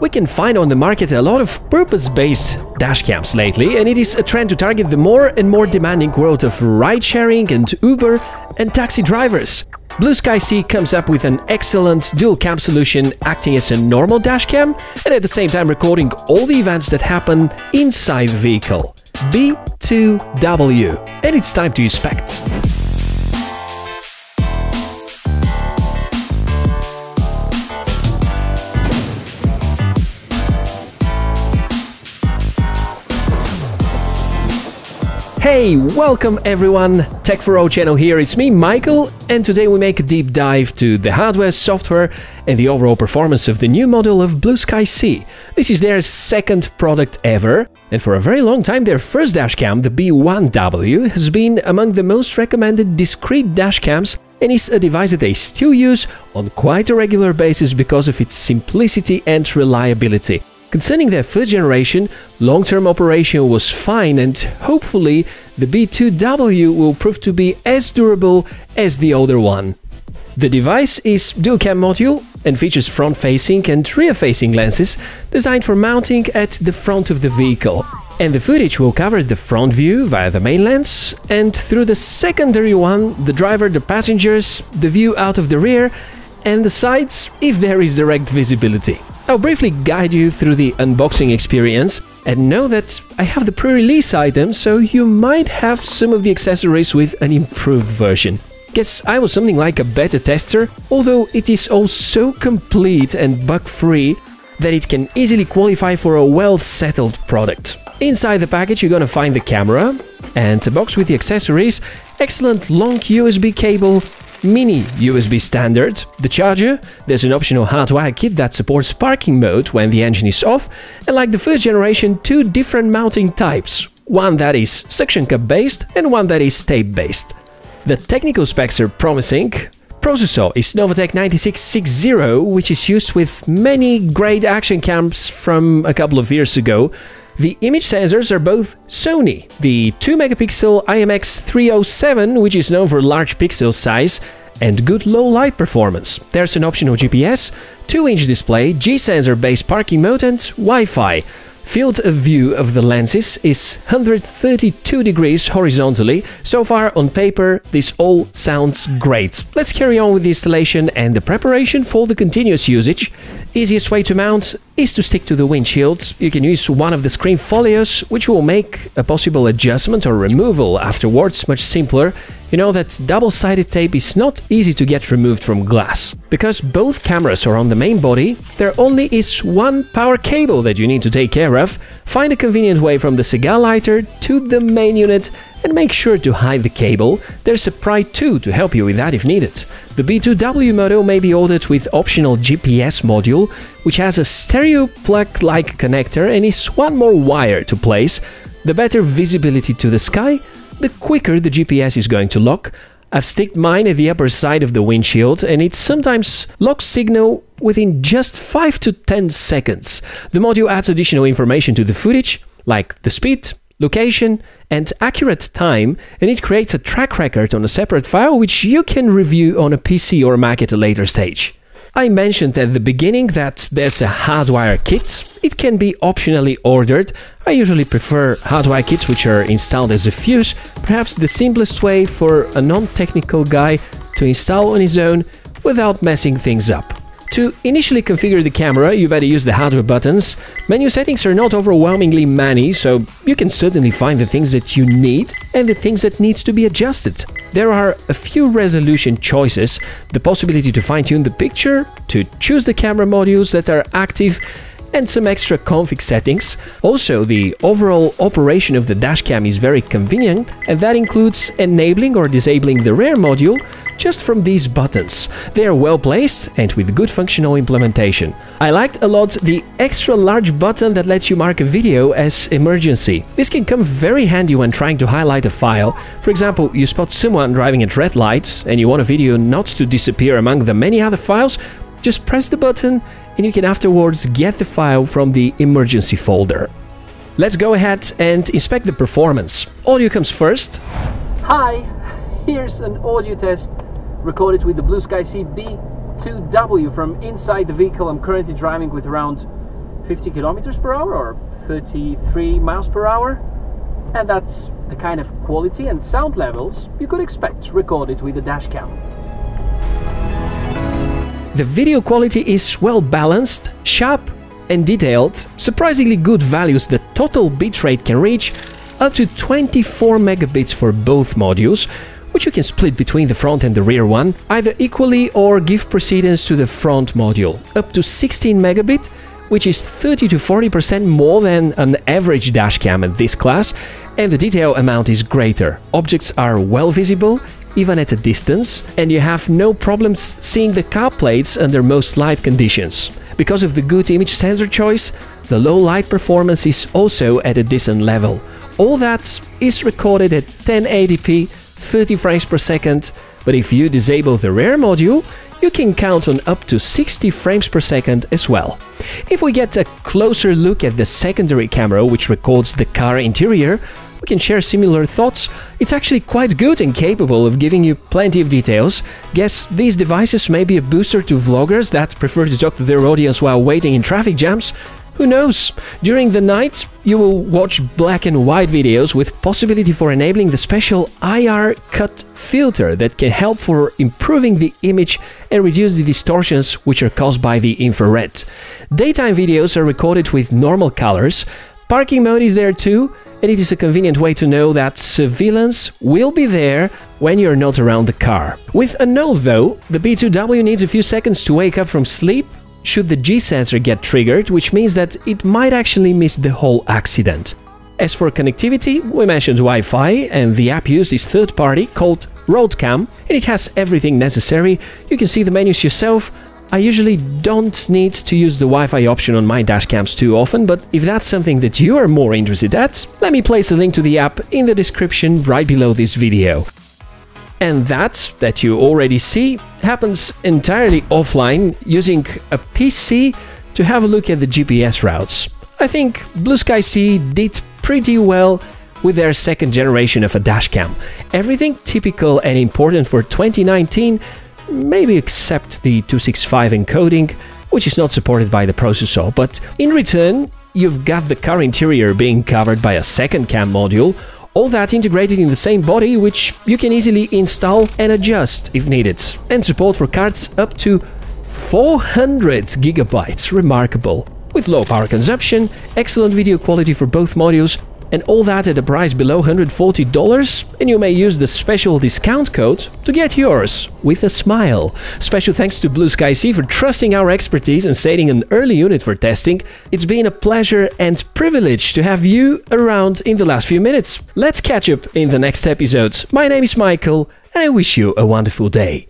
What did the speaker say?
We can find on the market a lot of purpose-based dashcams lately, and it is a trend to target the more and more demanding world of ride-sharing and Uber and taxi drivers. Blueskysea comes up with an excellent dual cam solution acting as a normal dashcam and at the same time recording all the events that happen inside the vehicle. B2W. And it's time to inspect. Hey, welcome everyone! Tech4All channel here, it's me, Michael, and today we make a deep dive to the hardware, software, and the overall performance of the new model of Blueskysea. This is their second product ever, and for a very long time their first dashcam, the B1W, has been among the most recommended discrete dashcams and is a device that they still use on quite a regular basis because of its simplicity and reliability. Concerning their first generation, long-term operation was fine and hopefully the B2W will prove to be as durable as the older one. The device is dual cam module and features front-facing and rear-facing lenses designed for mounting at the front of the vehicle. And the footage will cover the front view via the main lens and through the secondary one, the driver, the passengers, the view out of the rear and the sides if there is direct visibility. I'll briefly guide you through the unboxing experience and know that I have the pre-release item, so you might have some of the accessories with an improved version. Guess I was something like a beta tester, although it is all so complete and bug-free that it can easily qualify for a well-settled product. Inside the package you're gonna find the camera and a box with the accessories, excellent long USB cable, mini USB standard, the charger, there's an optional hardwire kit that supports parking mode when the engine is off, and like the first generation, two different mounting types, one that is suction cup based and one that is tape based. The technical specs are promising. Processor is Novatek 9660, which is used with many great action cams from a couple of years ago. The image sensors are both Sony, the 2 megapixel IMX307, which is known for large pixel size and good low light performance. There's an optional GPS, 2-inch display, G-sensor based parking mode and Wi-Fi. Field of view of the lenses is 132 degrees horizontally. So far on paper, this all sounds great. Let's carry on with the installation and the preparation for the continuous usage. Easiest way to mount is to stick to the windshield. You can use one of the screen folios, which will make a possible adjustment or removal afterwards much simpler you know that double-sided tape is not easy to get removed from glass. Because both cameras are on the main body, there only is one power cable that you need to take care of. Find a convenient way from the cigar lighter to the main unit and make sure to hide the cable. There's a pry 2 to help you with that if needed. The B2W model may be ordered with optional GPS module, which has a stereo plug-like connector and is one more wire to place. The better visibility to the sky the quicker the GPS is going to lock. I've sticked mine at the upper side of the windshield and it sometimes locks signal within just 5 to 10 seconds. The module adds additional information to the footage, like the speed, location, and accurate time, and it creates a track record on a separate file which you can review on a PC or Mac at a later stage. I mentioned at the beginning that there's a hardwire kit. It can be optionally ordered. I usually prefer hardwire kits which are installed as a fuse, perhaps the simplest way for a non-technical guy to install on his own without messing things up. To initially configure the camera, you better use the hardware buttons. Menu settings are not overwhelmingly many, so you can certainly find the things that you need and the things that need to be adjusted. There are a few resolution choices, the possibility to fine-tune the picture, to choose the camera modules that are active, and some extra config settings. Also, the overall operation of the dashcam is very convenient, and that includes enabling or disabling the rear module, just from these buttons. They are well placed and with good functional implementation. I liked a lot the extra large button that lets you mark a video as emergency. This can come very handy when trying to highlight a file. For example, you spot someone driving at red lights and you want a video not to disappear among the many other files, just press the button and you can afterwards get the file from the emergency folder. Let's go ahead and inspect the performance. Audio comes first. Hi, here's an audio test recorded with the Blueskysea B2W from inside the vehicle I'm currently driving with around 50 kilometers per hour or 33 miles per hour. And that's the kind of quality and sound levels you could expect recorded with a dashcam. The video quality is well balanced, sharp and detailed, surprisingly good values the total bitrate can reach up to 24 megabits for both modules, which you can split between the front and the rear one, either equally or give precedence to the front module, up to 16 megabit, which is 30 to 40% more than an average dashcam in this class, and the detail amount is greater. Objects are well visible, even at a distance, and you have no problems seeing the car plates under most light conditions. Because of the good image sensor choice, the low light performance is also at a decent level. All that is recorded at 1080p 30 frames per second, but if you disable the rear module, you can count on up to 60 frames per second as well. If we get a closer look at the secondary camera which records the car interior, we can share similar thoughts. It's actually quite good and capable of giving you plenty of details. Guess these devices may be a booster to vloggers that prefer to talk to their audience while waiting in traffic jams, who knows? During the night, you will watch black and white videos with possibility for enabling the special IR cut filter that can help for improving the image and reduce the distortions which are caused by the infrared. Daytime videos are recorded with normal colors. Parking mode is there too, and it is a convenient way to know that surveillance will be there when you're not around the car. With a note though, the B2W needs a few seconds to wake up from sleep should the G sensor get triggered, which means that it might actually miss the whole accident. As for connectivity, we mentioned Wi-Fi, and the app used is third-party called RoadCam, and it has everything necessary. You can see the menus yourself. I usually don't need to use the Wi-Fi option on my dashcams too often, but if that's something that you are more interested at, let me place a link to the app in the description right below this video. And that, that you already see, happens entirely offline using a PC to have a look at the GPS routes. I think Blueskysea did pretty well with their second generation of a dashcam. Everything typical and important for 2019, maybe except the 265 encoding, which is not supported by the processor, but in return, you've got the car interior being covered by a second cam module, all that integrated in the same body, which you can easily install and adjust if needed. And support for cards up to 400 gigabytes, remarkable. With low power consumption, excellent video quality for both modules, and all that at a price below $140 and you may use the special discount code to get yours with a smile. Special thanks to Blueskysea for trusting our expertise and setting an early unit for testing. It's been a pleasure and privilege to have you around in the last few minutes. Let's catch up in the next episode. My name is Michael and I wish you a wonderful day.